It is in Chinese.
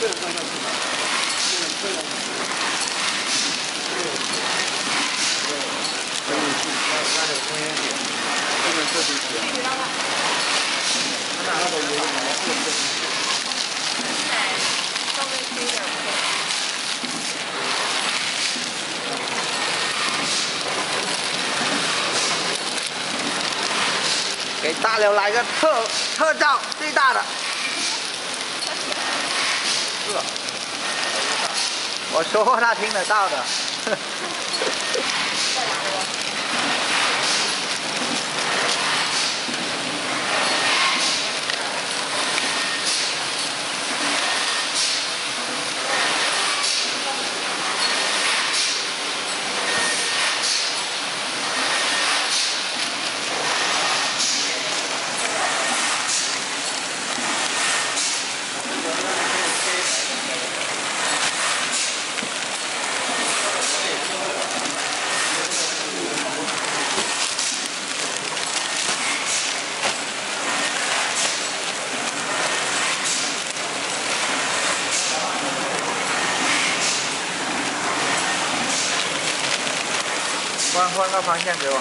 这个，这个这个，给大刘来个特特照，最大的。我说话他听得到的。换换个方向给我。